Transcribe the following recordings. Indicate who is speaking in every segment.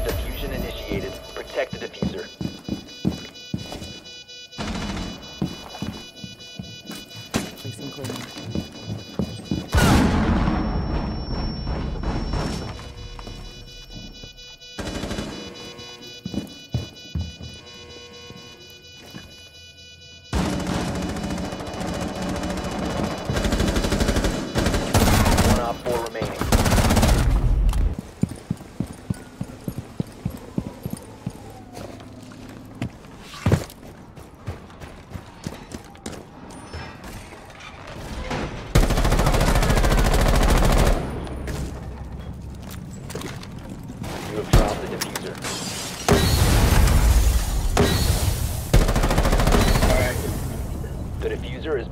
Speaker 1: diffusion initiated. Protect the defuser.
Speaker 2: Placing cleaning.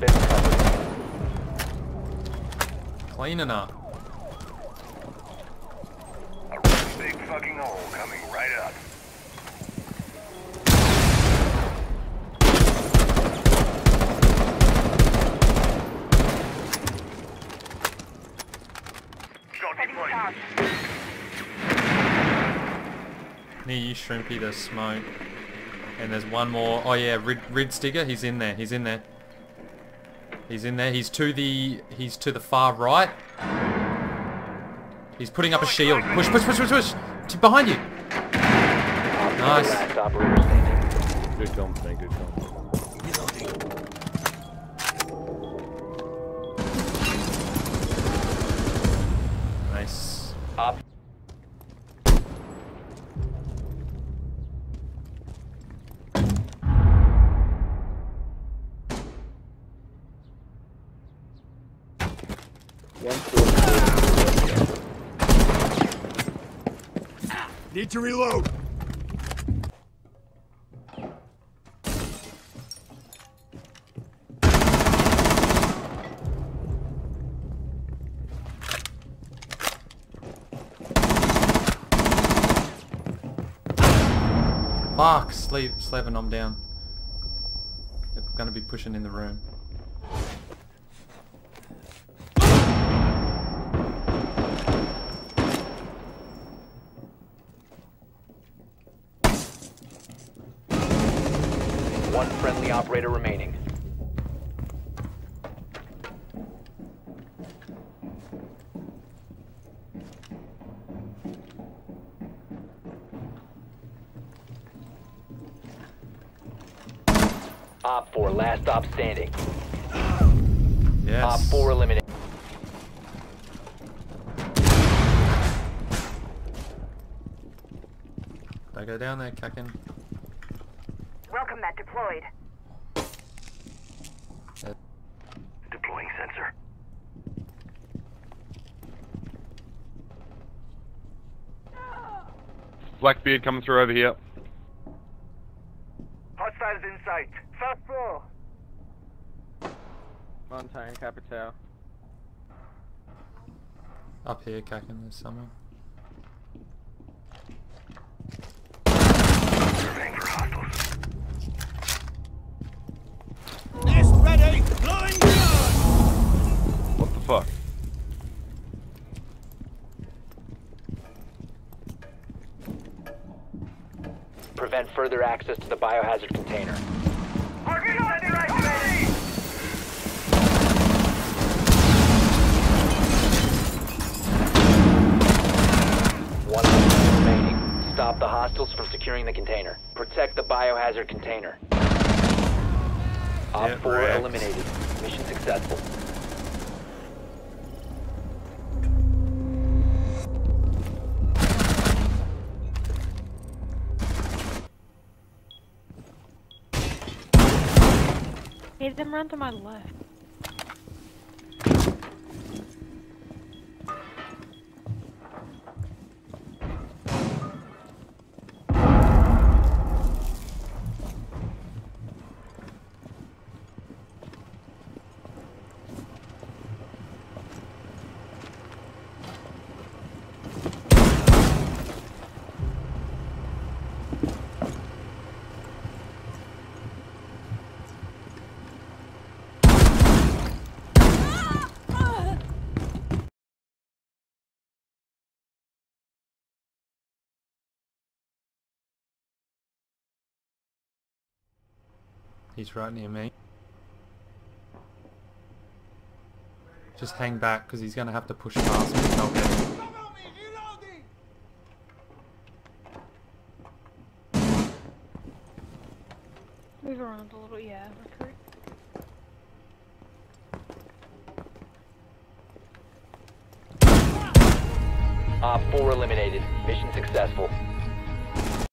Speaker 1: Been recovered.
Speaker 3: Cleaning up.
Speaker 4: A really big fucking hole coming right up. Got deployed.
Speaker 3: Near you, Shrimpy, there's smoke. And there's one more. Oh yeah, Rid, Rid Sticker, he's in there. He's in there. He's in there. He's to the he's to the far right. He's putting up a shield. Push, push, push, push, push. To behind you. Nice.
Speaker 1: Last operator standing.
Speaker 5: Good company, good company.
Speaker 3: Nice.
Speaker 1: Op
Speaker 4: Need to reload.
Speaker 3: Fuck, sleep, Slevin, I'm down. They're gonna be pushing in the room.
Speaker 1: One friendly operator remaining. Op 4, last stop standing.
Speaker 3: Yes.
Speaker 1: Op 4 eliminated.
Speaker 3: I go down there, Kakin.
Speaker 6: Welcome that deployed.
Speaker 4: Deploying sensor.
Speaker 5: Blackbeard coming through over here.
Speaker 4: Hostiles in sight. First floor.
Speaker 7: Montagne Capital.
Speaker 3: Up here, Kakin, there's someone.
Speaker 1: Prevent further access to the biohazard container. One remaining. Stop the hostiles from securing the container. Protect the biohazard container. Op 4 eliminated. Mission successful.
Speaker 8: Made them run to my left.
Speaker 3: He's right near me. Just hang back because he's going to have to push past me. and I'll get him.
Speaker 8: Move around a little, yeah, recruit.
Speaker 1: Op 4 eliminated. Mission successful.